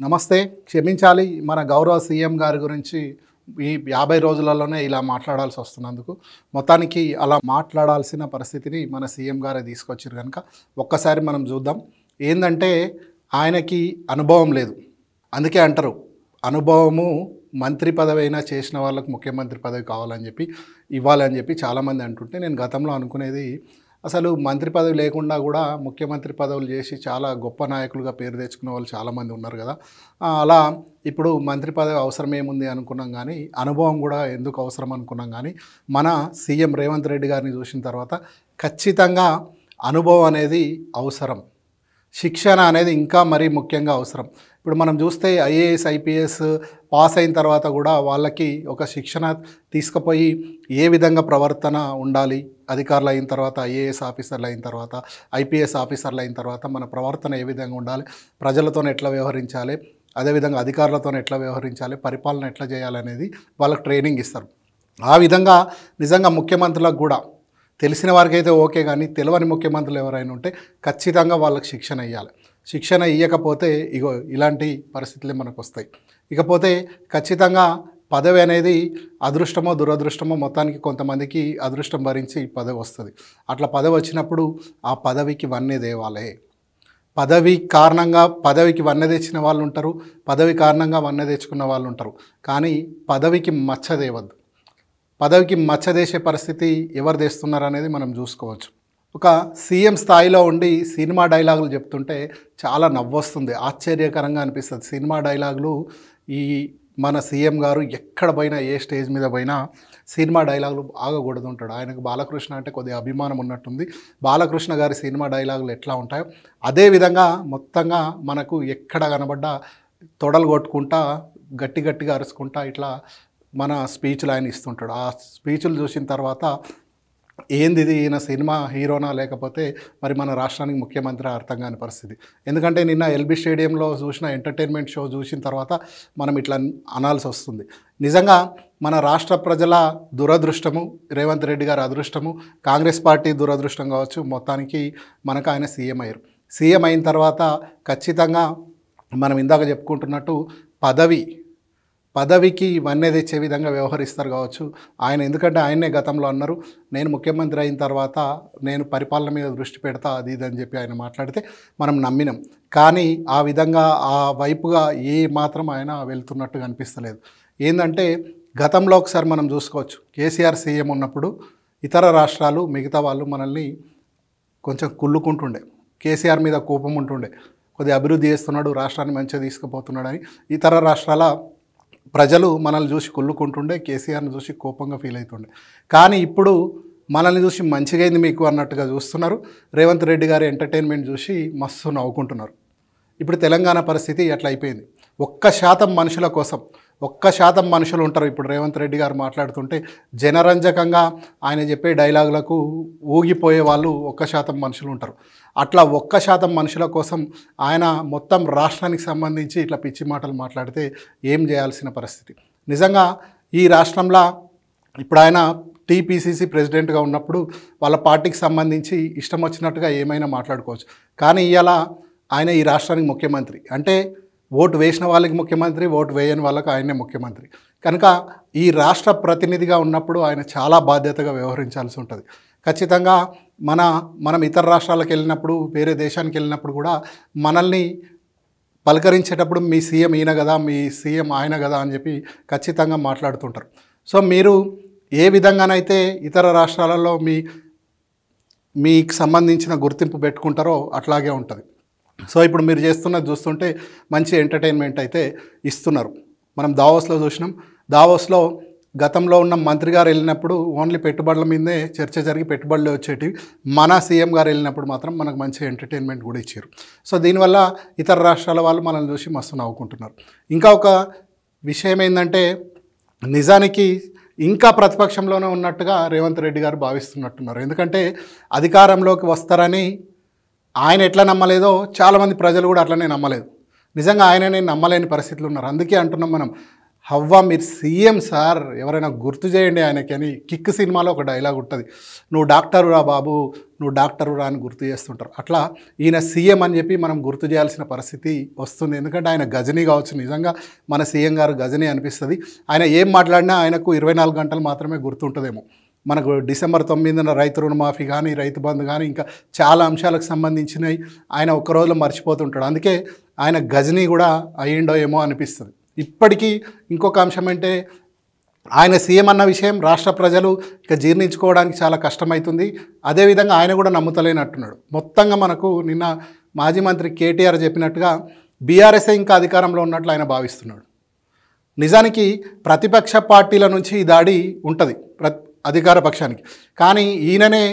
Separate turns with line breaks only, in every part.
నమస్తే క్షమించాలి. మన గౌరవ సీఎం గారి గురించి ఈ యాభై రోజులలోనే ఇలా మాట్లాడాల్సి వస్తున్నందుకు మొత్తానికి అలా మాట్లాడాల్సిన పరిస్థితిని మన సీఎం గారే తీసుకొచ్చారు కనుక ఒక్కసారి మనం చూద్దాం. ఏంటంటే ఆయనకి అనుభవం లేదు. అందుకే అంటారు అనుభవము మంత్రి పదవి అయినా చేసిన వాళ్ళకు ముఖ్యమంత్రి పదవి కావాలని చెప్పి ఇవ్వాలని చెప్పి చాలామంది అంటుంటే నేను గతంలో అనుకునేది అసలు మంత్రి పదవి లేకుండా కూడా ముఖ్యమంత్రి పదవులు చేసి చాలా గొప్ప నాయకులుగా పేరు తెచ్చుకున్న వాళ్ళు చాలామంది ఉన్నారు కదా. అలా ఇప్పుడు మంత్రి పదవి అవసరం ఏముంది అనుకున్నాం కానీ అనుభవం కూడా ఎందుకు అవసరం అనుకున్నాం కానీ మన సీఎం రేవంత్ రెడ్డి గారిని చూసిన తర్వాత ఖచ్చితంగా అనుభవం అనేది అవసరం. శిక్షణ అనేది ఇంకా మరీ ముఖ్యంగా అవసరం. ఇప్పుడు మనం చూస్తే ఐఏఎస్ ఐపీఎస్ పాస్ అయిన తర్వాత కూడా వాళ్ళకి ఒక శిక్షణ తీసుకుపోయి ఏ విధంగా ప్రవర్తన ఉండాలి? అధికారులు అయిన తర్వాత ఐఏఎస్ ఆఫీసర్లు అయిన తర్వాత ఐపీఎస్ ఆఫీసర్లు అయిన తర్వాత మన ప్రవర్తన ఏ విధంగా ఉండాలి? ప్రజలతో ఎట్లా వ్యవహరించాలి? అదేవిధంగా అధికారులతో ఎట్లా వ్యవహరించాలి? పరిపాలన ఎట్లా చేయాలనేది వాళ్ళకి ట్రైనింగ్ ఇస్తారు. ఆ విధంగా నిజంగా ముఖ్యమంత్రులకు కూడా తెలిసిన వారికైతే ఓకే కానీ తెలియని ముఖ్యమంత్రులు ఎవరైనా ఉంటే ఖచ్చితంగా వాళ్ళకి శిక్షణ ఇవ్వాలి శిక్షణ ఇవ్వకపోతే ఇగో ఇలాంటి పరిస్థితులే మనకు వస్తాయి ఇకపోతే ఖచ్చితంగా పదవి అనేది అదృష్టమో దురదృష్టమో మొత్తానికి కొంతమందికి అదృష్టం భరించి పదవి వస్తుంది. అట్లా పదవి వచ్చినప్పుడు ఆ పదవికి వన్నే దేవాలే పదవి కారణంగా పదవికి వన్న తెచ్చిన వాళ్ళు ఉంటారు పదవి కారణంగా వన్న తెచ్చుకున్న వాళ్ళు ఉంటారు కానీ పదవికి మచ్చ దేవద్దు. పదవికి మచ్చదేసే పరిస్థితి ఎవరు తెస్తున్నారు అనేది మనం చూసుకోవచ్చు. ఒక సీఎం స్థాయిలో ఉండి సినిమా డైలాగులు చెప్తుంటే చాలా నవ్వొస్తుంది. ఆశ్చర్యకరంగా అనిపిస్తుంది. సినిమా డైలాగులు ఈ మన సీఎం గారు ఎక్కడ పోయినా ఏ స్టేజ్ మీద పోయినా సినిమా డైలాగులు బాగా కొడుతుంటాడు. ఆయనకు బాలకృష్ణ అంటే కొద్దిగా అభిమానం ఉన్నట్టుంది. బాలకృష్ణ గారి సినిమా డైలాగులు ఎట్లా ఉంటాయో అదే విధంగా మొత్తంగా మనకు ఎక్కడ కనబడ్డా తొడలు కొట్టుకుంటా గట్టి గట్టిగా అరుచుకుంటా ఇట్లా మన స్పీచ్లు ఆయన ఇస్తుంటాడు. ఆ స్పీచ్లు చూసిన తర్వాత ఏంది ఇది ఈయన సినిమా హీరోనా లేకపోతే మరి మన రాష్ట్రానికి ముఖ్యమంత్రి అర్థం కాని పరిస్థితి. ఎందుకంటే నిన్న ఎల్బీ స్టేడియంలో చూసిన ఎంటర్టైన్మెంట్ షో చూసిన తర్వాత మనం ఇట్లా అనాల్సి వస్తుంది. నిజంగా మన రాష్ట్ర ప్రజల దురదృష్టము రేవంత్ రెడ్డి గారి అదృష్టము కాంగ్రెస్ పార్టీ దురదృష్టం కావచ్చు మొత్తానికి మనకు ఆయన సీఎం అయ్యారు. సీఎం అయిన తర్వాత ఖచ్చితంగా మనం ఇందాక చెప్పుకుంటున్నట్టు పదవి పదవికి ఇవన్నీ తెచ్చే విధంగా వ్యవహరిస్తారు కావచ్చు. ఆయన ఎందుకంటే ఆయన్నే గతంలో అన్నారు. నేను ముఖ్యమంత్రి అయిన తర్వాత నేను పరిపాలన మీద దృష్టి పెడతా అది ఇది అని చెప్పి ఆయన మాట్లాడితే మనం నమ్మినాం. కానీ ఆ విధంగా ఆ వైపుగా ఏ మాత్రం ఆయన వెళ్తున్నట్టుగా అనిపిస్తలేదు ఏంటంటే గతంలో ఒకసారి మనం చూసుకోవచ్చు. కేసీఆర్ సీఎం ఉన్నప్పుడు ఇతర రాష్ట్రాలు మిగతా వాళ్ళు మనల్ని కొంచెం కుళ్ళుకుంటుండే. కేసీఆర్ మీద కోపం ఉంటుండే. కొద్దిగా అభివృద్ధి చేస్తున్నాడు రాష్ట్రాన్ని మంచిగా తీసుకుపోతున్నాడని ఇతర రాష్ట్రాల ప్రజలు మనల్ని చూసి కుళ్ళుకుంటుండే కేసీఆర్ని చూసి కోపంగా ఫీల్ అవుతుండే. కానీ ఇప్పుడు మనల్ని చూసి మంచిగా అయింది మీకు అన్నట్టుగా చూస్తున్నారు. రేవంత్ రెడ్డి గారి ఎంటర్టైన్మెంట్ చూసి మస్తు నవ్వుకుంటున్నారు. ఇప్పుడు తెలంగాణ పరిస్థితి అట్లా అయిపోయింది? ఒక్క శాతం మనుషుల కోసం ఒక్క శాతం మనుషులు ఉంటారు. ఇప్పుడు రేవంత్ రెడ్డి గారు మాట్లాడుతుంటే జనరంజకంగా ఆయన చెప్పే డైలాగులకు ఊగిపోయే వాళ్ళు ఒక్క శాతం మనుషులు ఉంటారు. అట్లా ఒక్క శాతం మనుషుల కోసం ఆయన మొత్తం రాష్ట్రానికి సంబంధించి ఇట్లా పిచ్చి మాటలు మాట్లాడితే ఏం చేయాల్సిన పరిస్థితి? నిజంగా ఈ రాష్ట్రంలో ఇప్పుడు ఆయన టీపీసీసీ ప్రెసిడెంట్గా ఉన్నప్పుడు వాళ్ళ పార్టీకి సంబంధించి ఇష్టం వచ్చినట్టుగా ఏమైనా మాట్లాడుకోవచ్చు. కానీ ఇవాళ ఆయన ఈ రాష్ట్రానికి ముఖ్యమంత్రి. అంటే ఓటు వేసిన వాళ్ళకి ముఖ్యమంత్రి ఓటు వేయని వాళ్ళకి ఆయనే ముఖ్యమంత్రి. కనుక ఈ రాష్ట్ర ప్రతినిధిగా ఉన్నప్పుడు ఆయన చాలా బాధ్యతగా వ్యవహరించాల్సి ఉంటుంది. ఖచ్చితంగా మన మనం ఇతర రాష్ట్రాలకు వెళ్ళినప్పుడు వేరే దేశానికి వెళ్ళినప్పుడు కూడా మనల్ని పలకరించేటప్పుడు మీ సీఎం ఈయన కదా మీ సీఎం ఆయన కదా అని చెప్పి ఖచ్చితంగా మాట్లాడుతుంటారు. సో మీరు ఏ విధంగానైతే ఇతర రాష్ట్రాలలో మీ మీకు సంబంధించిన గుర్తింపు పెట్టుకుంటారో అట్లాగే ఉంటుంది. సో ఇప్పుడు మీరు చేస్తున్నది చూస్తుంటే మంచి ఎంటర్టైన్మెంట్ అయితే ఇస్తున్నారు. మనం దావోస్లో చూసినాం. దావోస్లో గతంలో ఉన్న మంత్రి గారు వెళ్ళినప్పుడు ఓన్లీ పెట్టుబడుల మీదే చర్చ జరిగి పెట్టుబడులు వచ్చేటివి. మన సీఎం గారు వెళ్ళినప్పుడు మాత్రం మనకు మంచి ఎంటర్టైన్మెంట్ కూడా ఇచ్చారు. సో దీనివల్ల ఇతర రాష్ట్రాల వాళ్ళు మనల్ని చూసి మస్తు నవ్వుకుంటున్నారు. ఇంకా ఒక విషయం ఏంటంటే నిజానికి ఇంకా ప్రతిపక్షంలోనే ఉన్నట్టుగా రేవంత్ రెడ్డి గారు భావిస్తున్నట్టున్నారు. ఎందుకంటే అధికారంలోకి వస్తారని ఆయన ఎట్లా నమ్మలేదో చాలామంది ప్రజలు కూడా అట్లనే నమ్మలేదు. నిజంగా ఆయన నేను నమ్మలేని పరిస్థితులు ఉన్నారు. అందుకే అంటున్నాం మనం హవ్వ మీరు సీఎం సార్ ఎవరైనా గుర్తు చేయండి ఆయనకి అని కిక్ సినిమాలో ఒక డైలాగ్ ఉంటుంది. నువ్వు డాక్టరు రా బాబు నువ్వు డాక్టరు రా అని గుర్తు చేస్తుంటారు. అట్లా ఈయన సీఎం అని చెప్పి మనం గుర్తు చేయాల్సిన పరిస్థితి వస్తుంది. ఎందుకంటే ఆయన గజనీ కావచ్చు. నిజంగా మన సీఎం గారు గజనీ అనిపిస్తుంది. ఆయన ఏం మాట్లాడినా ఆయనకు ఇరవై నాలుగు గంటలు మాత్రమే గుర్తుంటుందేమో. మనకు డిసెంబర్ తొమ్మిదిన రైతు రుణమాఫీ కానీ రైతు బంధు కానీ ఇంకా చాలా అంశాలకు సంబంధించినవి ఆయన ఒక్క రోజులో మర్చిపోతుంటాడు. అందుకే ఆయన గజనీ కూడా అయ్యిండో ఏమో అనిపిస్తుంది. ఇప్పటికీ ఇంకొక అంశం అంటే ఆయన సీఎం అన్న విషయం రాష్ట్ర ప్రజలు ఇక జీర్ణించుకోవడానికి చాలా కష్టమవుతుంది అదేవిధంగా ఆయన కూడా నమ్ముతలేనట్టున్నాడు. మొత్తంగా మనకు నిన్న మాజీ మంత్రి కేటీఆర్ చెప్పినట్టుగా బీఆర్ఎస్ఏ ఇంకా అధికారంలో ఉన్నట్లు ఆయన భావిస్తున్నాడు. నిజానికి ప్రతిపక్ష పార్టీల నుంచి ఈ దాడి ఉంటుంది. ప్ర అధికార పక్షానికి. కానీ ఈయననే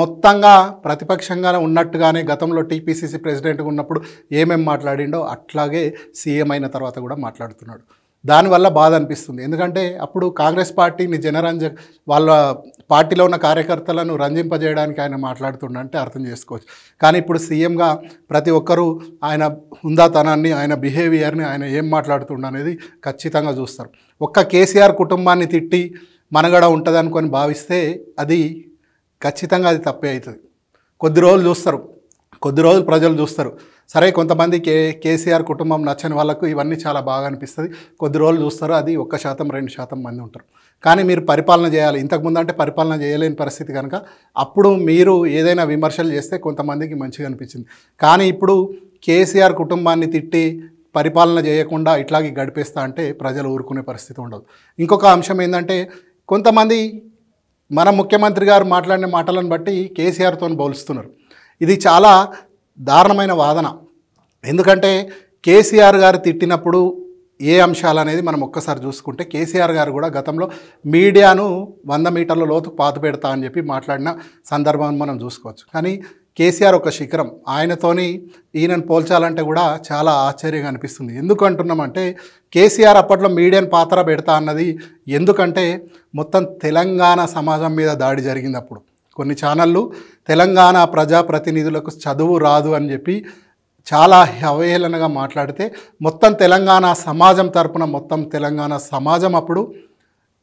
మొత్తంగా ప్రతిపక్షంగా ఉన్నట్టుగానే గతంలో టీపీసీసీ ప్రెసిడెంట్గా ఉన్నప్పుడు ఏమేం మాట్లాడిండో అట్లాగే సీఎం అయిన తర్వాత కూడా మాట్లాడుతున్నాడు. దానివల్ల బాధ అనిపిస్తుంది. ఎందుకంటే అప్పుడు కాంగ్రెస్ పార్టీని జనరంజ వాళ్ళ పార్టీలో ఉన్న కార్యకర్తలను రంజింపజేయడానికి ఆయన మాట్లాడుతుండంటే అర్థం చేసుకోవచ్చు. కానీ ఇప్పుడు సీఎంగా ప్రతి ఒక్కరూ ఆయన హుందాతనాన్ని ఆయన బిహేవియర్ని ఆయన ఏం మాట్లాడుతుండ అనేది ఖచ్చితంగా చూస్తారు. ఒక్క కేసీఆర్ కుటుంబాన్ని తిట్టి మనగడ ఉంటుంది అనుకొని భావిస్తే అది ఖచ్చితంగా అది తప్పే అవుతుంది కొద్ది రోజులు చూస్తారు. కొద్ది రోజులు ప్రజలు చూస్తారు. సరే కొంతమంది కే కేసీఆర్ కుటుంబం నచ్చని వాళ్ళకు ఇవన్నీ చాలా బాగా అనిపిస్తుంది. కొద్ది రోజులు చూస్తారు అది ఒక్క శాతం రెండు శాతం మంది ఉంటారు. కానీ మీరు పరిపాలన చేయాలి. ఇంతకుముందు అంటే పరిపాలన చేయలేని పరిస్థితి కనుక అప్పుడు మీరు ఏదైనా విమర్శలు చేస్తే కొంతమందికి మంచిగా అనిపించింది. కానీ ఇప్పుడు కేసీఆర్ కుటుంబాన్ని తిట్టి పరిపాలన చేయకుండా ఇట్లాగే గడిపేస్తా అంటే ప్రజలు ఊరుకునే పరిస్థితి ఉండదు. ఇంకొక అంశం ఏంటంటే కొంతమంది మన ముఖ్యమంత్రి గారు మాట్లాడిన మాటలను బట్టి కేసీఆర్తో పోలుస్తున్నారు ఇది చాలా దారుణమైన వాదన. ఎందుకంటే కేసీఆర్ గారు తిట్టినప్పుడు ఏ అంశాలు అనేది మనం ఒక్కసారి చూసుకుంటే కేసీఆర్ గారు కూడా గతంలో మీడియాను వంద మీటర్ల లోతు పాత పెడతా అని చెప్పి మాట్లాడిన సందర్భాన్ని మనం చూసుకోవచ్చు. కానీ కేసీఆర్ ఒక శిఖరం. ఆయనతోని ఈయనను పోల్చాలంటే కూడా చాలా ఆశ్చర్యంగా అనిపిస్తుంది. ఎందుకు అంటున్నామంటే కేసీఆర్ అప్పట్లో మీడియాను పాత్ర పెడతా అన్నది ఎందుకంటే మొత్తం తెలంగాణ సమాజం మీద దాడి జరిగింది అప్పుడు కొన్ని ఛానళ్ళు తెలంగాణ ప్రజాప్రతినిధులకు చదువు రాదు అని చెప్పి చాలా అవహేళనగా మాట్లాడితే మొత్తం తెలంగాణ సమాజం తరపున మొత్తం తెలంగాణ సమాజం అప్పుడు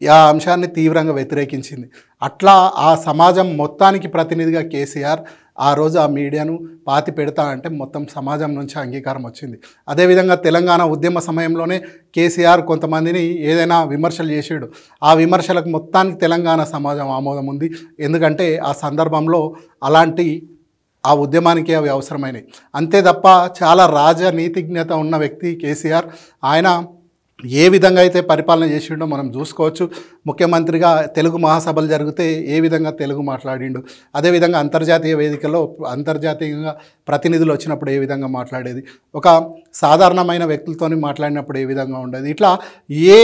ఆ అంశాన్ని తీవ్రంగా వ్యతిరేకించింది. అట్లా ఆ సమాజం మొత్తానికి ప్రతినిధిగా కేసీఆర్ ఆ రోజు ఆ మీడియాను పాతి పెడతా అంటే మొత్తం సమాజం నుంచి అంగీకారం వచ్చింది. అదేవిధంగా తెలంగాణ ఉద్యమ సమయంలోనే కేసీఆర్ కొంతమందిని ఏదైనా విమర్శలు చేసాడు. ఆ విమర్శలకు మొత్తానికి తెలంగాణ సమాజం ఆమోదం ఉంది. ఎందుకంటే ఆ సందర్భంలో అలాంటి ఆ ఉద్యమానికి అవి అవసరమైనవి అంతే తప్ప చాలా రాజనీతిజ్ఞత ఉన్న వ్యక్తి కేసీఆర్. ఆయన ఏ విధంగా అయితే పరిపాలన చేసిండో మనం చూసుకోవచ్చు. ముఖ్యమంత్రిగా తెలుగు మహాసభలు జరిగితే ఏ విధంగా తెలుగు మాట్లాడిండు అదేవిధంగా అంతర్జాతీయ వేదికలో అంతర్జాతీయంగా ప్రతినిధులు వచ్చినప్పుడు ఏ విధంగా మాట్లాడేది ఒక సాధారణమైన వ్యక్తులతోని మాట్లాడినప్పుడు ఏ విధంగా ఉండేది ఇట్లా ఏ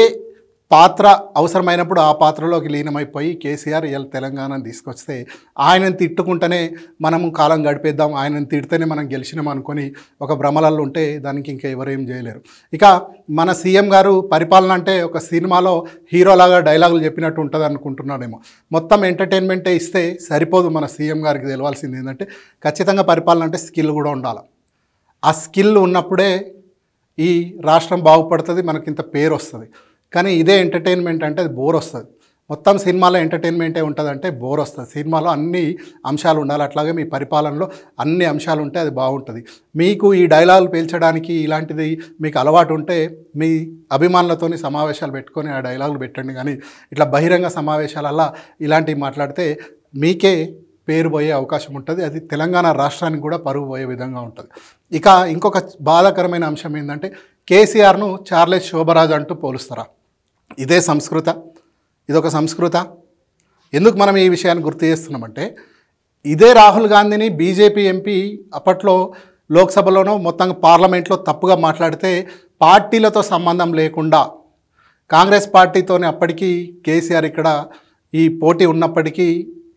పాత్ర అవసరమైనప్పుడు ఆ పాత్రలోకి లీనమైపోయి కేసీఆర్ ఇలా తెలంగాణను తీసుకొస్తే ఆయనను తిట్టుకుంటేనే మనము కాలం గడిపేద్దాం ఆయనను తిడితేనే మనం గెలిచినాం అనుకొని ఒక భ్రమలలో ఉంటే దానికి ఇంకా ఎవరేం చేయలేరు. ఇక మన సీఎం గారు పరిపాలన అంటే ఒక సినిమాలో హీరోలాగా డైలాగులు చెప్పినట్టు ఉంటుంది అనుకుంటున్నాడేమో. మొత్తం ఎంటర్టైన్మెంటే ఇస్తే సరిపోదు మన సీఎం గారికి తెలవాల్సింది ఏంటంటే ఖచ్చితంగా పరిపాలన అంటే స్కిల్ కూడా ఉండాలి. ఆ స్కిల్ ఉన్నప్పుడే ఈ రాష్ట్రం బాగుపడుతుంది మనకి ఇంత పేరు వస్తుంది కానీ ఇదే ఎంటర్టైన్మెంట్ అంటే అది బోర్ వస్తుంది. మొత్తం సినిమాలో ఎంటర్టైన్మెంటే ఉంటుంది అంటే బోర్ వస్తుంది. సినిమాలో అన్ని అంశాలు ఉండాలి. అట్లాగే మీ పరిపాలనలో అన్ని అంశాలు ఉంటే అది బాగుంటుంది. మీకు ఈ డైలాగులు పేల్చడానికి ఇలాంటిది మీకు అలవాటు ఉంటే మీ అభిమానులతోని సమావేశాలు పెట్టుకొని ఆ డైలాగులు పెట్టండి. కానీ ఇట్లా బహిరంగ సమావేశాలల్లా ఇలాంటివి మాట్లాడితే మీకే పేరు పోయే అవకాశం ఉంటుంది. అది తెలంగాణ రాష్ట్రానికి కూడా పరువు పోయే విధంగా ఉంటుంది. ఇక ఇంకొక బాధాకరమైన అంశం ఏంటంటే కేసీఆర్ను చార్లెస్ శోభరాజ్ అంటూ పోలుస్తారా? ఇదే సంస్కృత. ఇదొక సంస్కృత. ఎందుకు మనం ఈ విషయాన్ని గుర్తు చేస్తున్నామంటే ఇదే రాహుల్ గాంధీని బీజేపీ ఎంపీ అప్పట్లో లోక్సభలోనో మొత్తంగా పార్లమెంట్లో తప్పుగా మాట్లాడితే పార్టీలతో సంబంధం లేకుండా కాంగ్రెస్ పార్టీతోనే అప్పటికీ కేసీఆర్ ఇక్కడ ఈ పోటీ ఉన్నప్పటికీ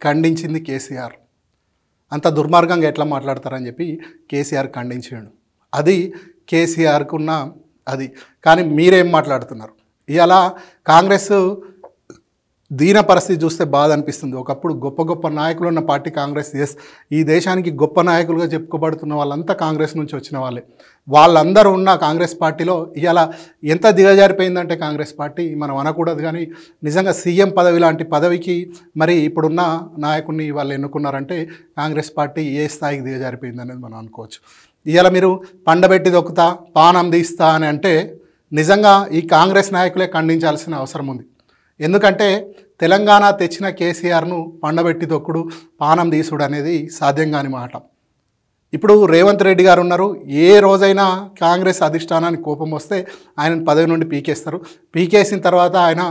ఖండించింది కేసీఆర్. అంత దుర్మార్గంగా ఎట్లా మాట్లాడతారని చెప్పి కేసీఆర్ ఖండించాడు. అది కేసీఆర్కున్న అది. కానీ మీరేం మాట్లాడుతున్నారు? ఇలా కాంగ్రెస్ దీన పరిస్థితి చూస్తే బాధ అనిపిస్తుంది ఒకప్పుడు గొప్ప గొప్ప నాయకులు ఉన్న పార్టీ కాంగ్రెస్ ఎస్ ఈ దేశానికి గొప్ప నాయకులుగా చెప్పుకోబడుతున్న వాళ్ళంతా కాంగ్రెస్ నుంచి వచ్చిన వాళ్ళే. వాళ్ళందరూ ఉన్న కాంగ్రెస్ పార్టీలో ఇలా ఎంత దిగజారిపోయిందంటే కాంగ్రెస్ పార్టీ మనం అనకూడదు కానీ నిజంగా సీఎం పదవి లాంటి పదవికి మరి ఇప్పుడున్న నాయకుడిని వాళ్ళు ఎన్నుకున్నారంటే కాంగ్రెస్ పార్టీ ఏ స్థాయికి దిగజారిపోయింది అనేది మనం అనుకోవచ్చు. ఇవాళ మీరు పండబెట్టి దొక్కుతా పానం తీస్తా అని అంటే నిజంగా ఈ కాంగ్రెస్ నాయకులే ఖండించాల్సిన అవసరం ఉంది. ఎందుకంటే తెలంగాణ తెచ్చిన కేసీఆర్ను పండబెట్టి తొక్కుడు పానం తీసుడు అనేది సాధ్యం కాని మాట. ఇప్పుడు రేవంత్ రెడ్డి గారు ఉన్నారు. ఏ రోజైనా కాంగ్రెస్ అధిష్టానానికి కోపం వస్తే ఆయన పదవి నుండి పీకేస్తారు. పీకేసిన తర్వాత ఆయన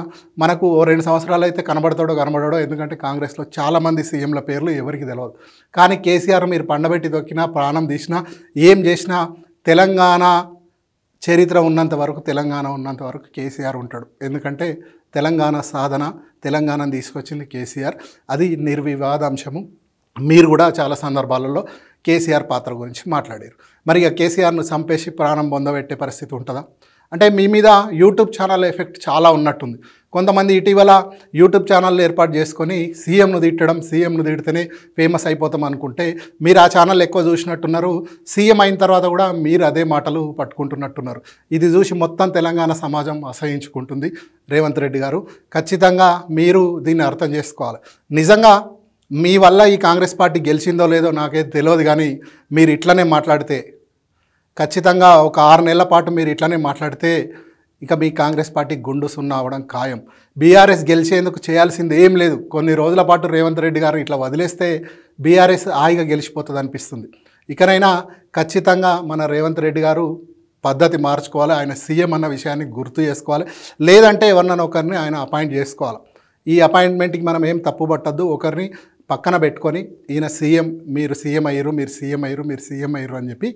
మనకు ఓ రెండు సంవత్సరాలు అయితే కనబడతాడో కనబడాడో ఎందుకంటే కాంగ్రెస్లో చాలామంది సీఎంల పేర్లు ఎవరికి తెలియదు కానీ కేసీఆర్ మీరు పండబెట్టి తొక్కినా ప్రాణం తీసినా ఏం చేసినా తెలంగాణ చరిత్ర ఉన్నంత వరకు తెలంగాణ ఉన్నంత వరకు కేసీఆర్ ఉంటాడు. ఎందుకంటే తెలంగాణ సాధన తెలంగాణను తీసుకొచ్చింది కేసీఆర్. అది నిర్వివాదాంశము. మీరు కూడా చాలా సందర్భాలలో కేసీఆర్ పాత్ర గురించి మాట్లాడారు. మరి ఇక కేసీఆర్ను చంపేసి ప్రాణం పొందబెట్టే పరిస్థితి ఉంటుందా? అంటే మీ మీద యూట్యూబ్ ఛానల్ ఎఫెక్ట్ చాలా ఉన్నట్టుంది. కొంతమంది ఇటీవల యూట్యూబ్ ఛానల్ ఏర్పాటు చేసుకొని సీఎంను తిట్టడం సీఎంను తిడితేనే ఫేమస్ అయిపోతాం అనుకుంటే మీరు ఆ ఛానల్ ఎక్కువ చూసినట్టున్నారు. సీఎం అయిన తర్వాత కూడా మీరు అదే మాటలు పట్టుకుంటున్నట్టున్నారు. ఇది చూసి మొత్తం తెలంగాణ సమాజం అసహించుకుంటుంది. రేవంత్ రెడ్డి గారు ఖచ్చితంగా మీరు దీన్ని అర్థం చేసుకోవాలి. నిజంగా మీ వల్ల ఈ కాంగ్రెస్ పార్టీ గెలిచిందో లేదో నాకైతే తెలియదు కానీ మీరు ఇట్లనే మాట్లాడితే ఖచ్చితంగా ఒక ఆరు నెలల పాటు మీరు ఇట్లనే మాట్లాడితే ఇక మీ కాంగ్రెస్ పార్టీ గుండు సున్నా అవడం ఖాయం. బీఆర్ఎస్ గెలిచేందుకు చేయాల్సింది ఏం లేదు. కొన్ని రోజుల పాటు రేవంత్ రెడ్డి గారు ఇట్లా వదిలేస్తే బీఆర్ఎస్ హాయిగా గెలిచిపోతుంది అనిపిస్తుంది. ఇకనైనా ఖచ్చితంగా మన రేవంత్ రెడ్డి గారు పద్ధతి మార్చుకోవాలి. ఆయన సీఎం అన్న విషయాన్ని గుర్తు చేసుకోవాలి. లేదంటే ఎవరినైనా ఒకరిని ఆయన అపాయింట్ చేసుకోవాలి. ఈ అపాయింట్మెంట్కి మనం ఏం తప్పు పట్టద్దు ఒకరిని పక్కన పెట్టుకొని ఈయన సీఎం మీరు సీఎం అయ్యారు మీరు సీఎం అయ్యారు మీరు సీఎం అయ్యారు అని చెప్పి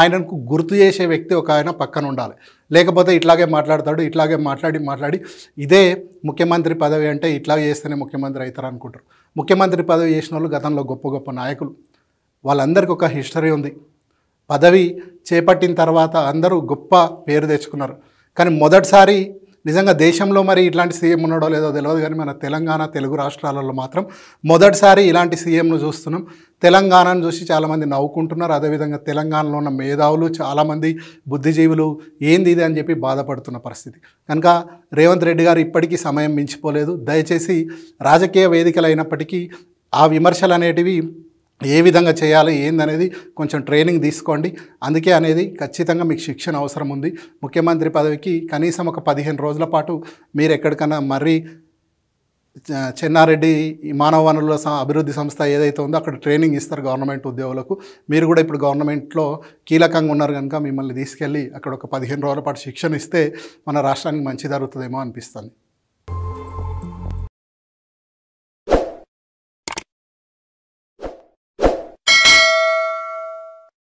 ఆయనకు గుర్తు చేసే వ్యక్తి ఒక ఆయన పక్కన ఉండాలి. లేకపోతే ఇట్లాగే మాట్లాడతాడు ఇట్లాగే మాట్లాడి మాట్లాడి ఇదే ముఖ్యమంత్రి పదవి అంటే ఇట్లా చేస్తేనే ముఖ్యమంత్రి అవుతారు అనుకుంటారు. ముఖ్యమంత్రి పదవి చేసిన వాళ్ళు గతంలో గొప్ప గొప్ప నాయకులు. వాళ్ళందరికీ ఒక హిస్టరీ ఉంది. పదవి చేపట్టిన తర్వాత అందరూ గొప్ప పేరు తెచ్చుకున్నారు. కానీ మొదటిసారి నిజంగా దేశంలో మరి ఇట్లాంటి సీఎం ఉన్నాడో లేదో తెలియదు కానీ మన తెలంగాణ తెలుగు రాష్ట్రాలలో మాత్రం మొదటిసారి ఇలాంటి సీఎంను చూస్తున్నాం. తెలంగాణను చూసి చాలామంది నవ్వుకుంటున్నారు. అదేవిధంగా తెలంగాణలో ఉన్న మేధావులు చాలామంది బుద్ధిజీవులు ఏంది ఇది అని చెప్పి బాధపడుతున్న పరిస్థితి. కనుక రేవంత్ రెడ్డి గారు ఇప్పటికీ సమయం మించిపోలేదు. దయచేసి రాజకీయ వేదికలు అయినప్పటికీ ఆ విమర్శలు అనేటివి ఏ విధంగా చేయాలి ఏందనేది కొంచెం ట్రైనింగ్ తీసుకోండి. అందుకే అనేది ఖచ్చితంగా మీకు శిక్షణ అవసరం ఉంది. ముఖ్యమంత్రి పదవికి కనీసం ఒక పదిహేను రోజుల పాటు మీరు ఎక్కడికన్నా మర్రి చ- చెన్నారెడ్డి మానవ వనరుల అభివృద్ధి సంస్థ ఏదైతే ఉందో అక్కడ ట్రైనింగ్ ఇస్తారు గవర్నమెంట్ ఉద్యోగులకు. మీరు కూడా ఇప్పుడు గవర్నమెంట్లో కీలకంగా ఉన్నారు కనుక మిమ్మల్ని తీసుకెళ్ళి అక్కడ ఒక పదిహేను రోజుల పాటు శిక్షణ ఇస్తే మన రాష్ట్రానికి మంచి జరుగుతుందేమో అనిపిస్తుంది.